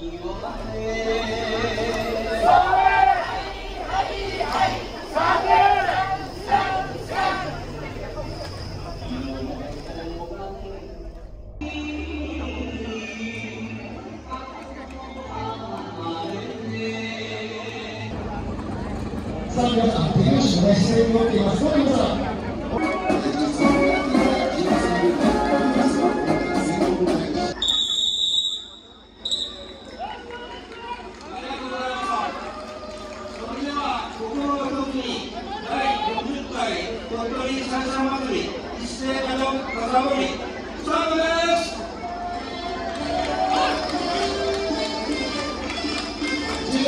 さあ皆さん、手拍子のね、姿勢に乗っています。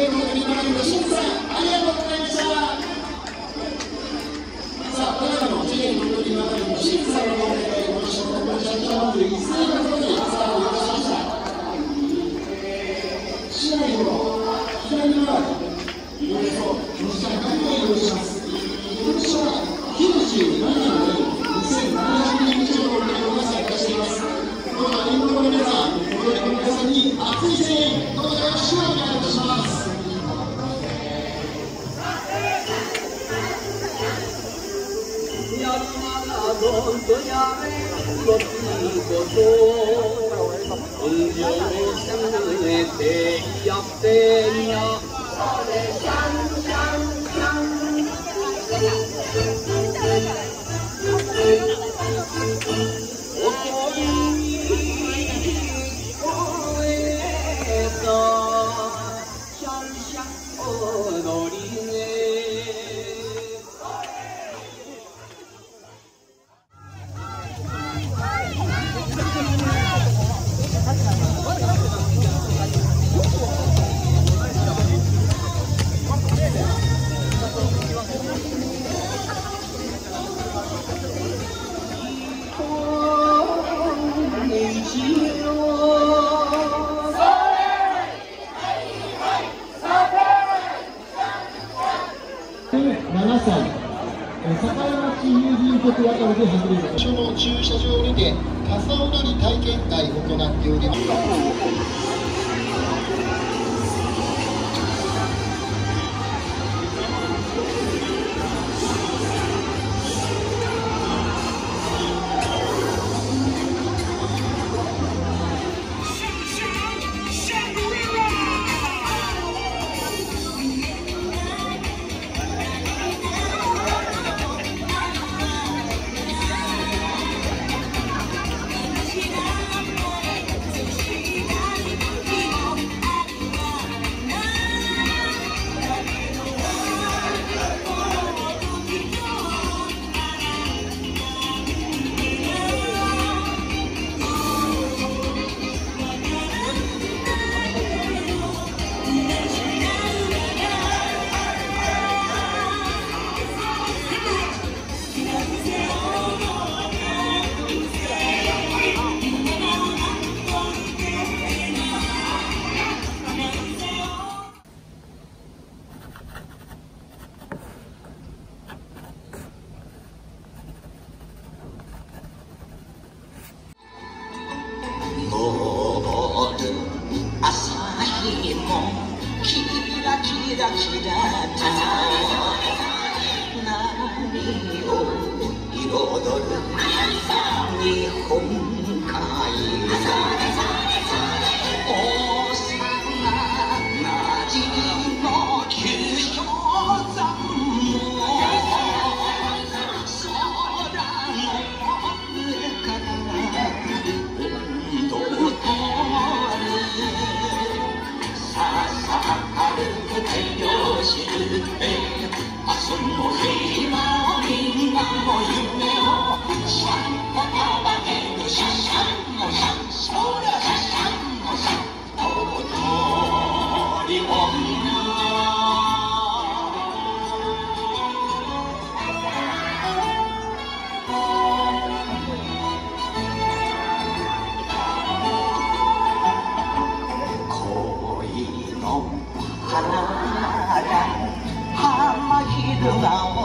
ありがとうございました。さあ、これらの JA の取りまりの審査の方で、今年の鳥取社長祭り一斉の方にスタートいたしました。市内の左側に、およそ400回を用意します。今年は。日本の皆さん、踊りの皆さんに熱い声援、Seigneur. 7歳、えー境町郵便局あたりで始める所の駐車場にて傘踊り体験会を行っております。キラキラと波を彩る。日本海る太陽知る。て明日の日のみんなも夢老。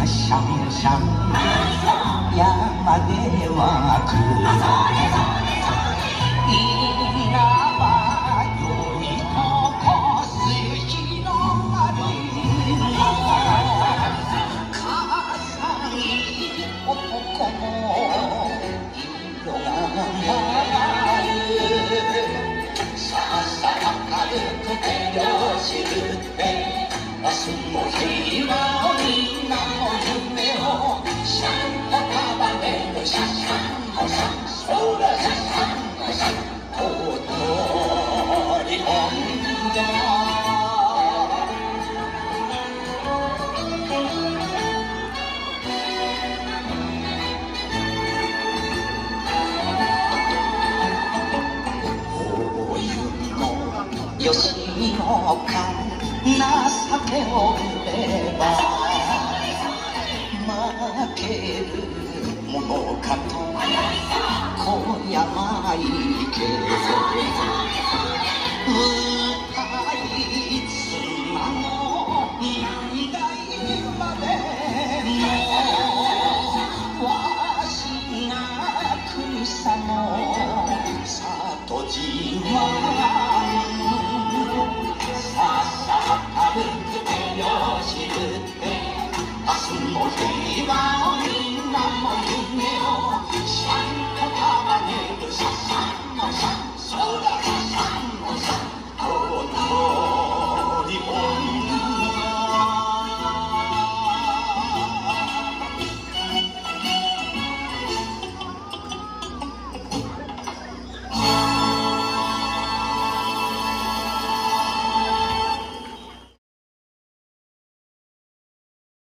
がシャンシャン。山では来か情けを得れば。我是泥巴